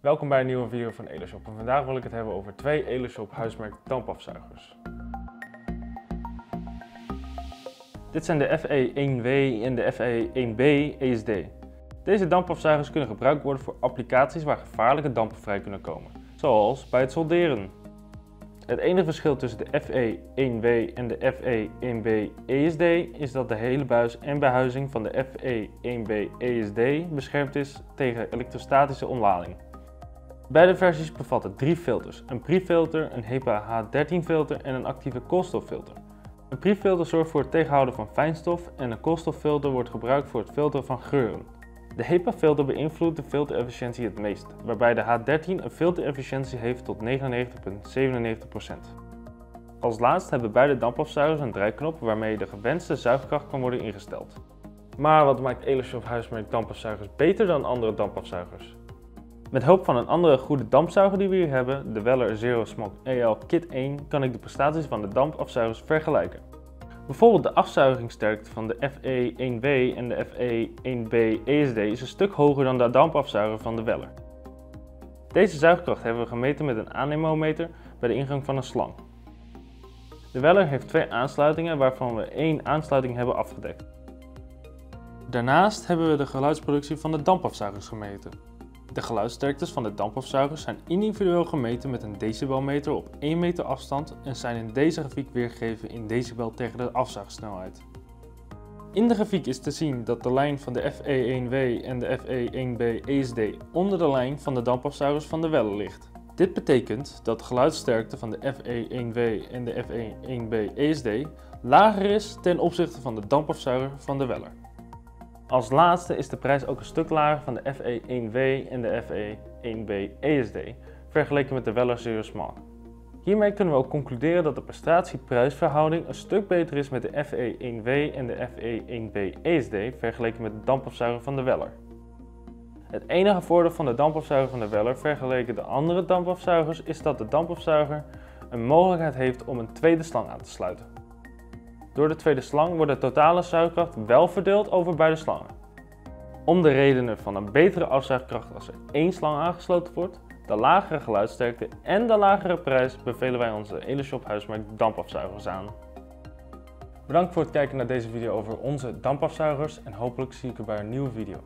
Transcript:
Welkom bij een nieuwe video van Eleshop en vandaag wil ik het hebben over twee Eleshop huismerk dampafzuigers. Dit zijn de FE1W en de FE1B ESD. Deze dampafzuigers kunnen gebruikt worden voor applicaties waar gevaarlijke dampen vrij kunnen komen, zoals bij het solderen. Het enige verschil tussen de FE1W en de FE1B ESD is dat de hele buis en behuizing van de FE1B ESD beschermd is tegen elektrostatische ontlading. Beide versies bevatten drie filters, een pre-filter, een HEPA H13 filter en een actieve koolstoffilter. Een pre-filter zorgt voor het tegenhouden van fijnstof en een koolstoffilter wordt gebruikt voor het filteren van geuren. De HEPA-filter beïnvloedt de filterefficiëntie het meest, waarbij de H13 een filterefficiëntie heeft tot 99,97%. Als laatst hebben beide dampafzuigers een draaiknop waarmee de gewenste zuigkracht kan worden ingesteld. Maar wat maakt Eleshop huismerk dampafzuigers beter dan andere dampafzuigers? Met hulp van een andere goede dampzuiger die we hier hebben, de Weller Zero Smoke EL Kit 1, kan ik de prestaties van de dampafzuigers vergelijken. Bijvoorbeeld de afzuigingssterkte van de FE1W en de FE1B ESD is een stuk hoger dan de dampafzuiger van de Weller. Deze zuigkracht hebben we gemeten met een anemometer bij de ingang van een slang. De Weller heeft twee aansluitingen waarvan we één aansluiting hebben afgedekt. Daarnaast hebben we de geluidsproductie van de dampafzuigers gemeten. De geluidsterktes van de dampafzuigers zijn individueel gemeten met een decibelmeter op 1 meter afstand en zijn in deze grafiek weergegeven in decibel tegen de afzuigsnelheid. In de grafiek is te zien dat de lijn van de FE1W en de FE1B ESD onder de lijn van de dampafzuigers van de Weller ligt. Dit betekent dat de geluidsterkte van de FE1W en de FE1B ESD lager is ten opzichte van de dampafzuiger van de Weller. Als laatste is de prijs ook een stuk lager van de FE1W en de FE1B ESD, vergeleken met de Weller Zero Smart. Hiermee kunnen we ook concluderen dat de prestatie-prijsverhouding een stuk beter is met de FE1W en de FE1B ESD vergeleken met de dampafzuiger van de Weller. Het enige voordeel van de dampafzuiger van de Weller vergeleken de andere dampafzuigers is dat de dampafzuiger een mogelijkheid heeft om een tweede slang aan te sluiten. Door de tweede slang wordt de totale zuigkracht wel verdeeld over beide slangen. Om de redenen van een betere afzuigkracht als er één slang aangesloten wordt, de lagere geluidsterkte en de lagere prijs bevelen wij onze Eleshop huismerk dampafzuigers aan. Bedankt voor het kijken naar deze video over onze dampafzuigers en hopelijk zie ik u bij een nieuwe video.